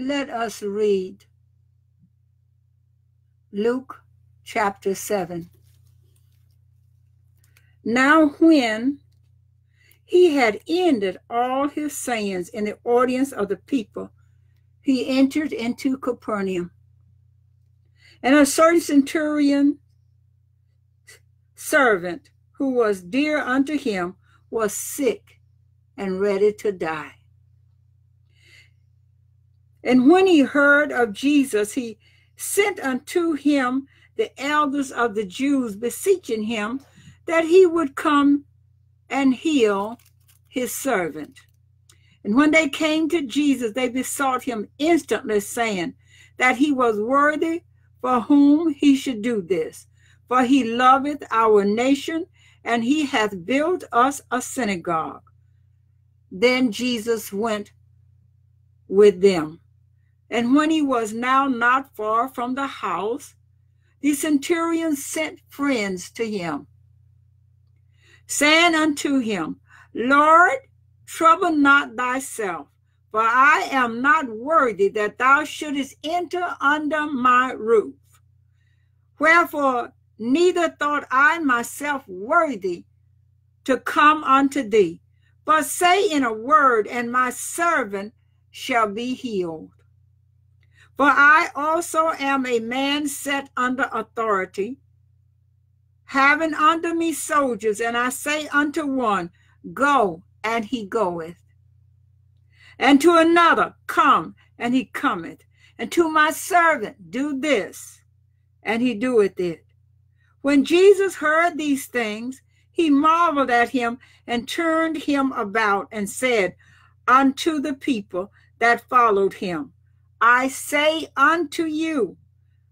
Let us read Luke chapter 7. Now, when he had ended all his sayings in the audience of the people, he entered into Capernaum. And a certain centurion servant who was dear unto him was sick and ready to die. And when he heard of Jesus, he sent unto him the elders of the Jews, beseeching him that he would come and heal his servant. And when they came to Jesus, they besought him instantly, saying that he was worthy for whom he should do this. For he loveth our nation, and he hath built us a synagogue. Then Jesus went with them. And when he was now not far from the house, the centurion sent friends to him, saying unto him, Lord, trouble not thyself, for I am not worthy that thou shouldest enter under my roof. Wherefore, neither thought I myself worthy to come unto thee, but say in a word, and my servant shall be healed. For I also am a man set under authority, having under me soldiers, and I say unto one, Go, and he goeth. And to another, Come, and he cometh. And to my servant, Do this, and he doeth it. When Jesus heard these things, he marveled at him and turned him about and said unto the people that followed him, I say unto you,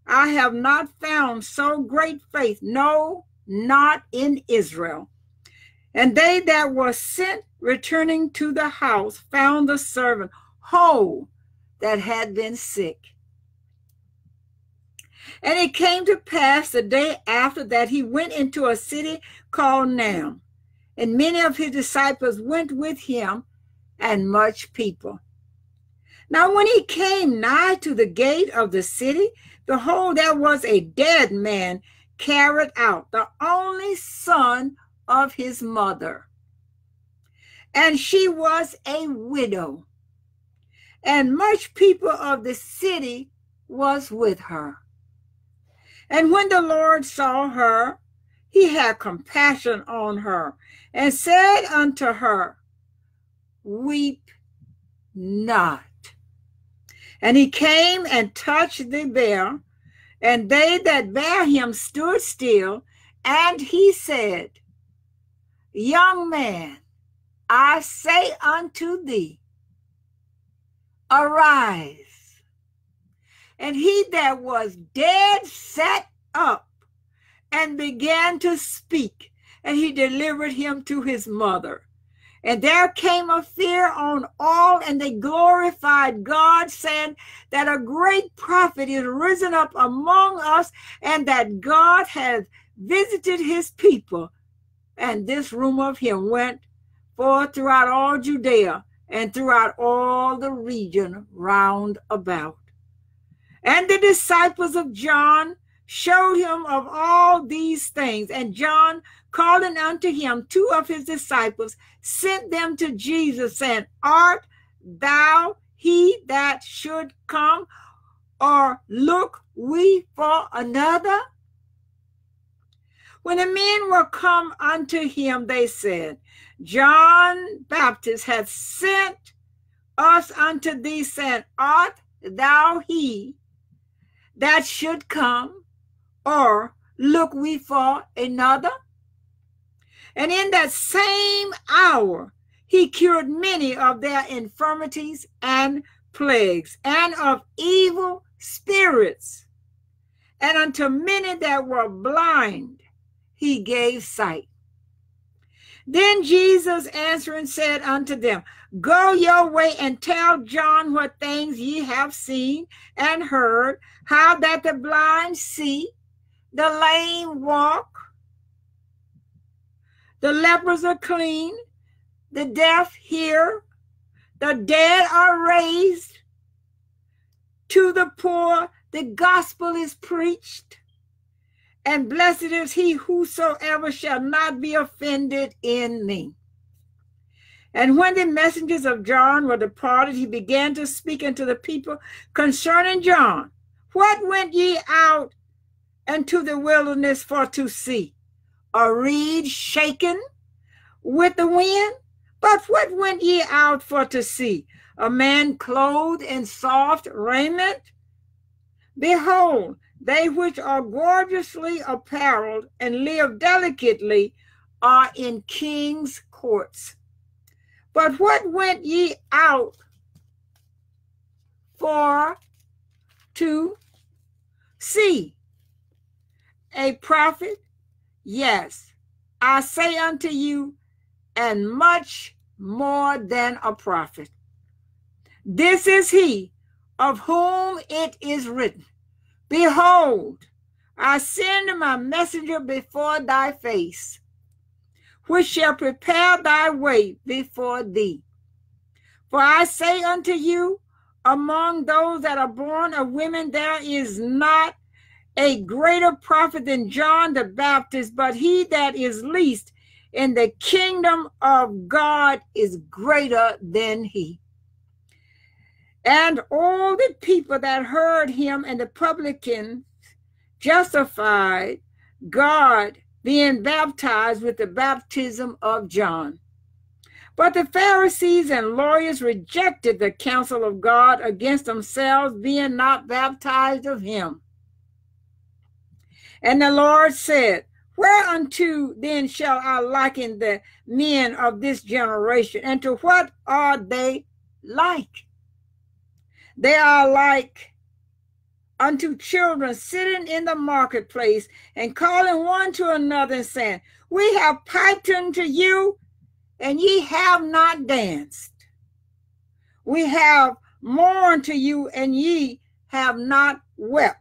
I have not found so great faith, no, not in Israel. And they that were sent returning to the house found the servant whole that had been sick. And it came to pass the day after that he went into a city called Nain, and many of his disciples went with him, and much people. Now, when he came nigh to the gate of the city, behold, there was a dead man carried out, the only son of his mother. And she was a widow. And much people of the city was with her. And when the Lord saw her, he had compassion on her and said unto her, Weep not. And he came and touched the bear, and they that bare him stood still, and he said, Young man, I say unto thee, arise. And he that was dead sat up and began to speak, and he delivered him to his mother. And there came a fear on all, and they glorified God, saying that a great prophet is risen up among us, and that God has visited his people. And this rumor of him went forth throughout all Judea and throughout all the region round about. And the disciples of John showed him of all these things. And John, calling unto him two of his disciples, sent them to Jesus, saying, Art thou he that should come, or look we for another? When the men were come unto him, they said, John Baptist hath sent us unto thee, saying, Art thou he that should come, or look we for another? And in that same hour, he cured many of their infirmities and plagues, and of evil spirits, and unto many that were blind he gave sight. Then Jesus answering said unto them, Go your way and tell John what things ye have seen and heard, how that the blind see, the lame walk, the lepers are clean, the deaf hear, the dead are raised, To the poor, the gospel is preached. And blessed is he whosoever shall not be offended in me. And when the messengers of John were departed, he began to speak unto the people concerning John. What went ye out into the wilderness for to see? A reed shaken with the wind? But what went ye out for to see? A man clothed in soft raiment? Behold, they which are gorgeously apparelled and live delicately are in king's courts. But what went ye out for to see? A prophet? Yes, I say unto you, and much more than a prophet. This is he of whom it is written Behold, I send my messenger before thy face which shall prepare thy way before thee. For I say unto you, among those that are born of women, there is not a greater prophet than John the Baptist, but he that is least in the kingdom of God is greater than he. And all the people that heard him and the publicans justified God being baptized with the baptism of John. But the Pharisees and lawyers rejected the counsel of God against themselves, being not baptized of him. And the Lord said, Whereunto then shall I liken the men of this generation? And to what are they like? They are like unto children sitting in the marketplace and calling one to another and saying, We have piped unto you, and ye have not danced. We have mourned to you, and ye have not wept.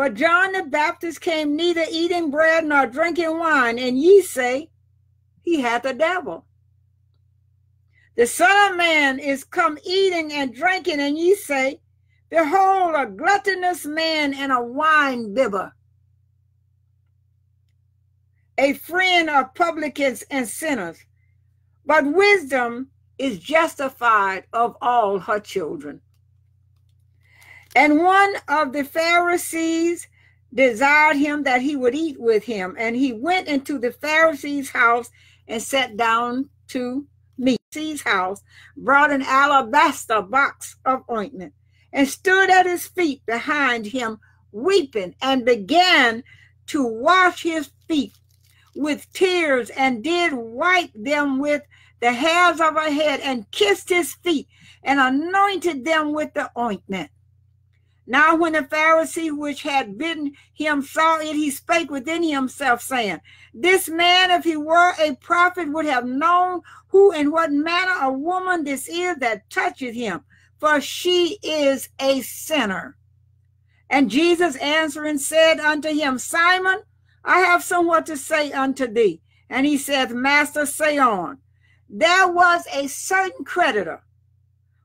For John the Baptist came neither eating bread nor drinking wine, and ye say, He hath a devil. The Son of Man is come eating and drinking, and ye say, Behold, a gluttonous man and a wine bibber, a friend of publicans and sinners. But wisdom is justified of all her children. And one of the Pharisees desired him that he would eat with him. And he went into the Pharisee's house and sat down to meat. His house brought an alabaster box of ointment and stood at his feet behind him, weeping, and began to wash his feet with tears, and did wipe them with the hairs of her head, and kissed his feet, and anointed them with the ointment. Now, when the Pharisee which had bidden him saw it, he spake within himself, saying, This man, if he were a prophet, would have known who and what manner of woman this is that toucheth him, for she is a sinner. And Jesus answering said unto him, Simon, I have somewhat to say unto thee. And he said, Master, say on. There was a certain creditor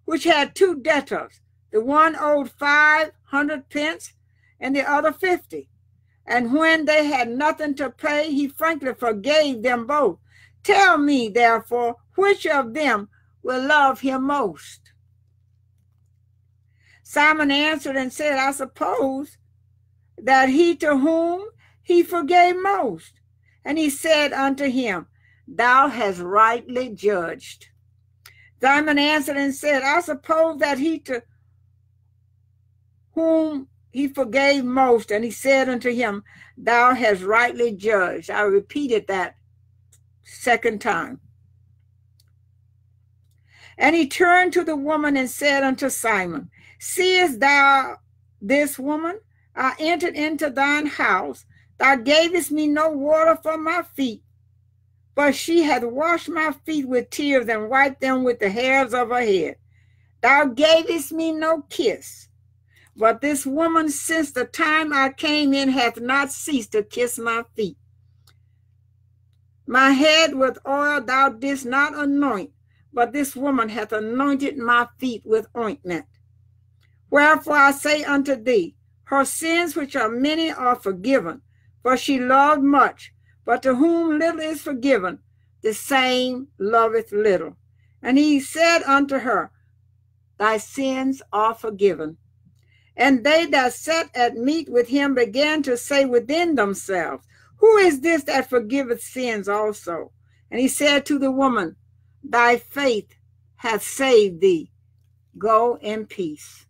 which had two debtors. The one owed five hundred pence, and the other fifty. And when they had nothing to pay, he frankly forgave them both. Tell me, therefore, which of them will love him most? Simon answered and said, I suppose that he to whom he forgave most. And he said unto him, Thou hast rightly judged. Simon answered and said, I suppose that he to whom he forgave most. And he said unto him, Thou hast rightly judged. I repeated that second time. And he turned to the woman and said unto Simon, Seest thou this woman? I entered into thine house. Thou gavest me no water for my feet, but she hath washed my feet with tears and wiped them with the hairs of her head. Thou gavest me no kiss, but this woman, since the time I came in, hath not ceased to kiss my feet. My head with oil thou didst not anoint, but this woman hath anointed my feet with ointment. Wherefore I say unto thee, her sins which are many are forgiven, for she loved much. But to whom little is forgiven, the same loveth little. And he said unto her, Thy sins are forgiven. And they that sat at meat with him began to say within themselves, Who is this that forgiveth sins also? And he said to the woman, Thy faith hath saved thee. Go in peace.